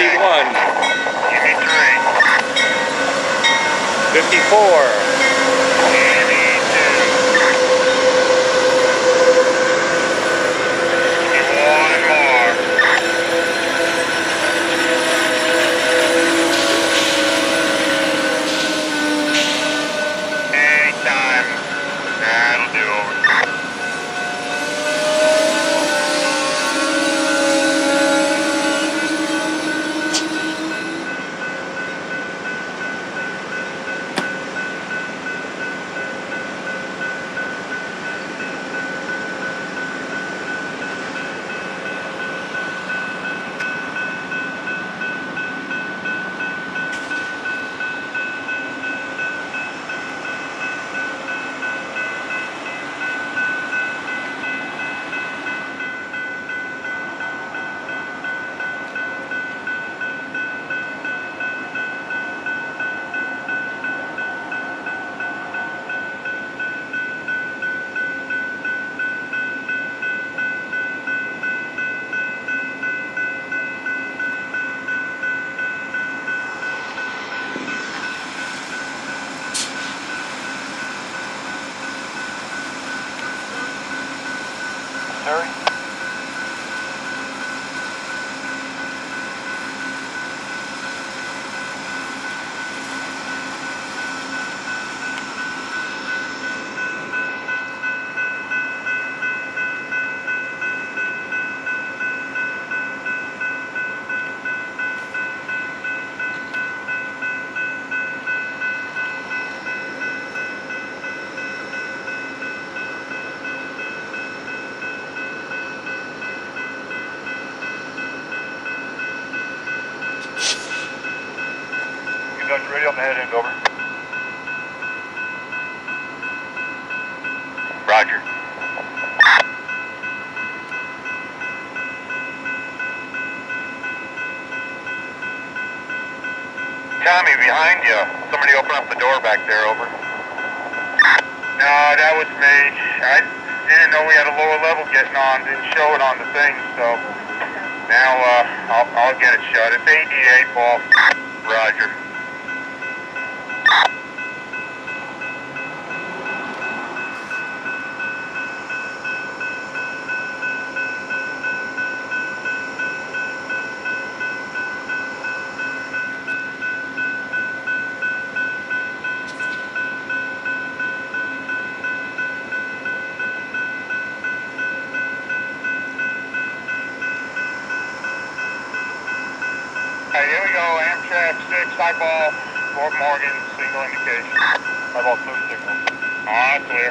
Give me 54. Give me two. Give me one more. Anytime. That'll do over. Terry? Conductor ready on the head end, over. Roger. Tommy, behind you. Somebody open up the door back there, over. No, that was me. I didn't know we had a lower level getting on. Didn't show it on the thing, so now uh, I'll, I'll get it shut. It's 88 ball. Roger. Alright, here we go. Amtrak 6, highball, Fort Morgan, single indication. Highball two signal. Ah, clear.